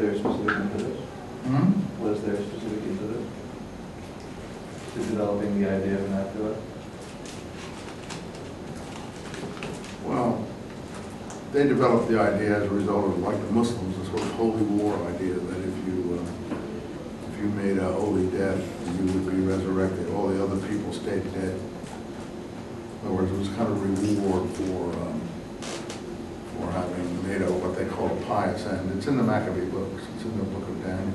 there specific into this? Hmm? Was there a specific into this? To developing the idea of an afterlife? Well, they developed the idea as a result of, like the Muslims, a sort of holy war idea that if you, uh, if you made a holy death, you would be resurrected, all the other people stayed dead. In other words, it was kind of a reward for, um, for having made a, what they call a pious end. It's in the Maccabee books, it's in the book of Daniel.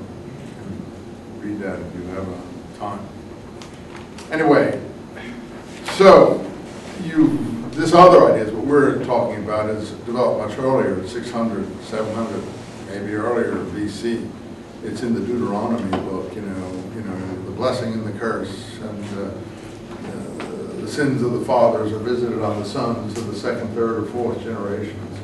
Read that if you have uh, time. Anyway, so you, this other idea is what we're talking about is developed much earlier, 600, 700, maybe earlier BC. It's in the Deuteronomy book, you know, you know, the blessing and the curse, and uh, uh, the sins of the fathers are visited on the sons of the second, third, or fourth generations.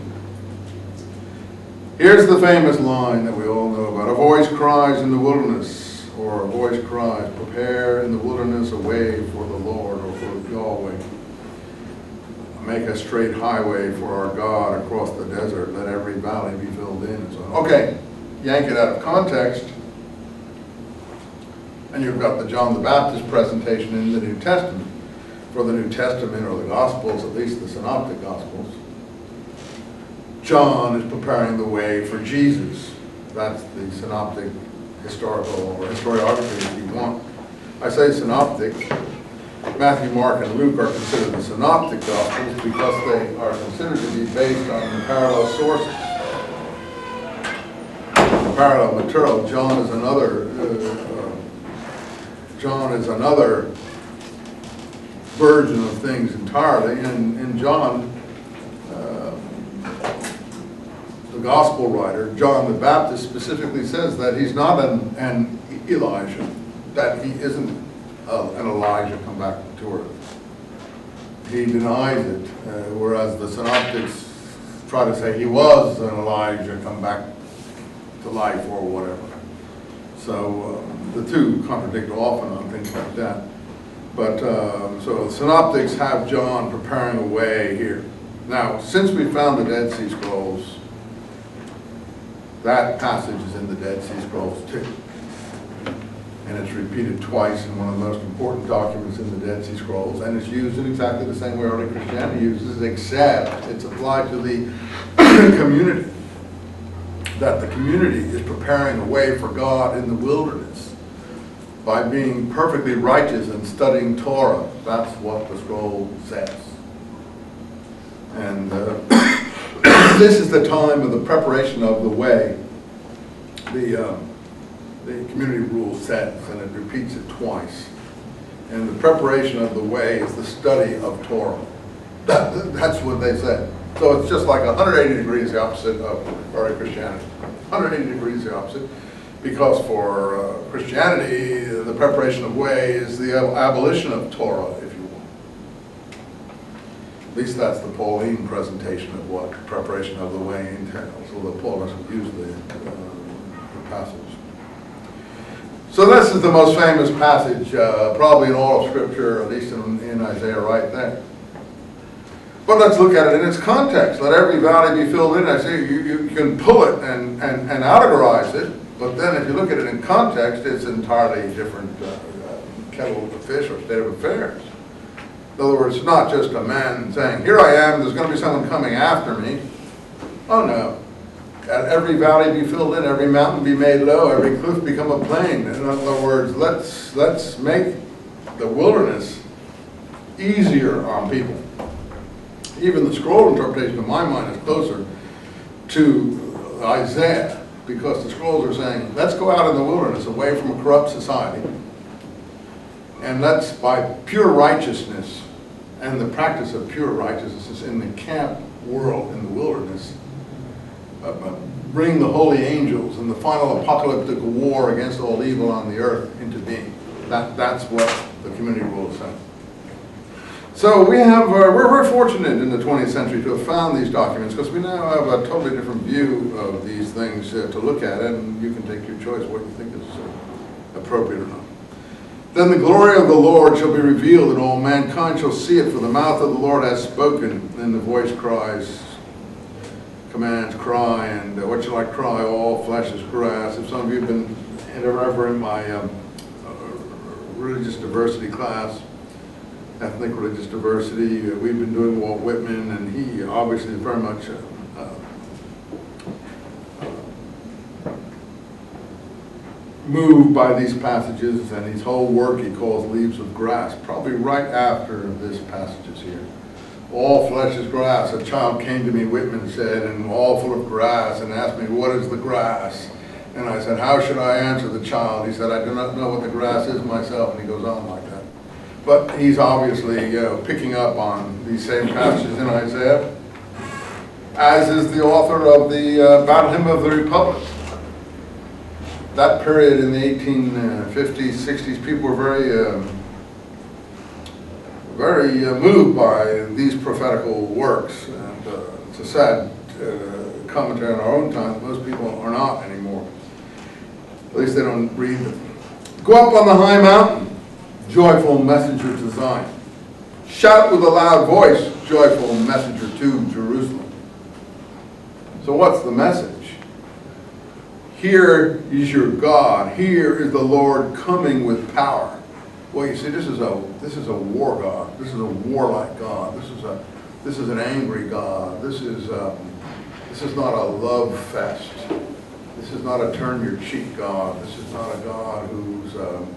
Here's the famous line that we all know about, a voice cries in the wilderness, or a voice cries, prepare in the wilderness a way for the Lord, or for Yahweh. Make a straight highway for our God across the desert, let every valley be filled in, so. Okay, yank it out of context, and you've got the John the Baptist presentation in the New Testament. For the New Testament, or the Gospels, at least the Synoptic Gospels, John is preparing the way for Jesus. That's the synoptic historical or historiography if you want. I say synoptic. Matthew, Mark, and Luke are considered the synoptic gospels because they are considered to be based on parallel sources. Parallel material. John is another. Uh, uh, John is another version of things entirely, and in John, uh, the gospel writer, John the Baptist, specifically says that he's not an, an Elijah, that he isn't uh, an Elijah come back to earth. He denies it, uh, whereas the synoptics try to say he was an Elijah come back to life or whatever. So uh, the two contradict often on things like that. But, um, so synoptics have John preparing a way here. Now, since we found the Dead Sea Scrolls, that passage is in the Dead Sea Scrolls too. And it's repeated twice in one of the most important documents in the Dead Sea Scrolls, and it's used in exactly the same way early Christianity uses, except it's applied to the community. That the community is preparing a way for God in the wilderness by being perfectly righteous and studying Torah. That's what the scroll says. And uh, this is the time of the preparation of the way. The, um, the community rule says, and it repeats it twice. And the preparation of the way is the study of Torah. That, that's what they said. So it's just like 180 degrees the opposite of early Christianity. 180 degrees the opposite because for uh, Christianity, the preparation of way is the abolition of Torah. At least that's the Pauline presentation of what preparation of the way entails, although Paul doesn't use the, uh, the passage. So this is the most famous passage, uh, probably in all of Scripture, at least in, in Isaiah right there. But let's look at it in its context. Let every valley be filled in. I say you, you can pull it and, and, and allegorize it, but then if you look at it in context, it's entirely different uh, uh, kettle of fish or state of affairs. In other words, not just a man saying, here I am, there's going to be someone coming after me. Oh no. Let every valley be filled in, every mountain be made low, every cliff become a plain. In other words, let's, let's make the wilderness easier on people. Even the scroll interpretation of my mind is closer to Isaiah because the scrolls are saying, let's go out in the wilderness away from a corrupt society. And let's, by pure righteousness and the practice of pure righteousness in the camp world in the wilderness, uh, uh, bring the holy angels and the final apocalyptic war against all evil on the earth into being. That, that's what the community rule is saying. So we have, uh, we're very fortunate in the 20th century to have found these documents because we now have a totally different view of these things uh, to look at and you can take your choice what you think is uh, appropriate or not. Then the glory of the Lord shall be revealed and all mankind shall see it for the mouth of the Lord has spoken and the voice cries commands, cry, and uh, what shall I cry, all flesh is grass. If some of you have been ever in my um, uh, religious diversity class, ethnic religious diversity, uh, we've been doing Walt Whitman, and he obviously is very much uh, uh, moved by these passages and his whole work he calls Leaves of Grass, probably right after this passages here. All flesh is grass. A child came to me, Whitman said, and all full of grass, and asked me, what is the grass? And I said, how should I answer the child? He said, I do not know what the grass is myself, and he goes on like that. But he's obviously you know, picking up on these same passages in Isaiah, as is the author of the uh, Battle Hymn of the Republic that period in the 1850s, 60s, people were very, um, very uh, moved by these prophetical works. And uh, it's a sad uh, commentary on our own time. Most people are not anymore. At least they don't read them. Go up on the high mountain, joyful messenger to Zion. Shout with a loud voice, joyful messenger to Jerusalem. So what's the message? Here is your God. Here is the Lord coming with power. Well, you see, this is a this is a war God. This is a warlike God. This is a this is an angry God. This is um, this is not a love fest. This is not a turn your cheek God. This is not a God who's. Um,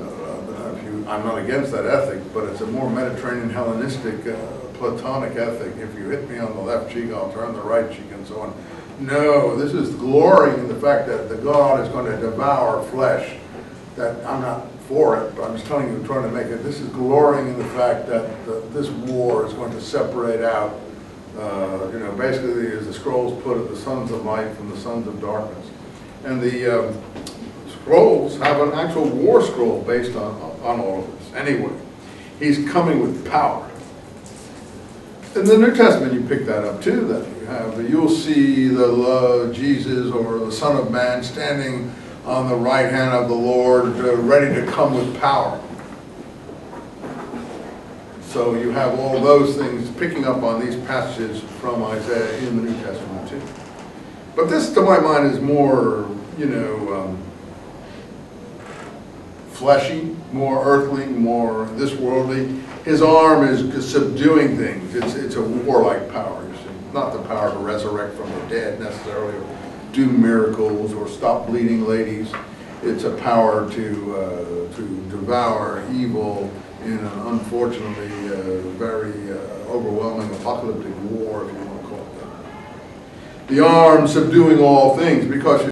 uh, if you, I'm not against that ethic, but it's a more Mediterranean Hellenistic, uh, Platonic ethic. If you hit me on the left cheek, I'll turn the right cheek, and so on. No, this is glorying in the fact that the God is going to devour flesh. That I'm not for it, but I'm just telling you, trying to make it. This is glorying in the fact that the, this war is going to separate out. Uh, you know, basically, as the scrolls put it, the sons of light from the sons of darkness, and the um, scrolls have an actual war scroll based on on all of this. Anyway, he's coming with power. In the New Testament, you pick that up too. You have, you'll see the Jesus or the Son of Man standing on the right hand of the Lord, uh, ready to come with power. So you have all those things picking up on these passages from Isaiah in the New Testament too. But this, to my mind, is more, you know, um, fleshy, more earthly, more this worldly. His arm is subduing things. It's, it's a warlike power. Not the power to resurrect from the dead necessarily, or do miracles, or stop bleeding ladies. It's a power to, uh, to devour evil in an unfortunately uh, very uh, overwhelming apocalyptic war, if you want to call it that. The arm subduing all things, because